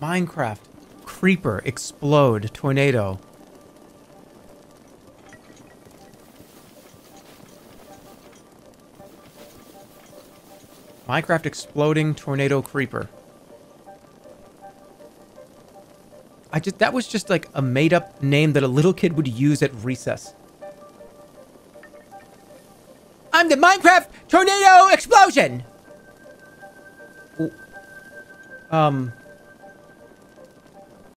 Minecraft. Creeper. Explode. Tornado. Minecraft exploding tornado creeper. I just that was just like a made up name that a little kid would use at recess. I'm the Minecraft tornado explosion. Um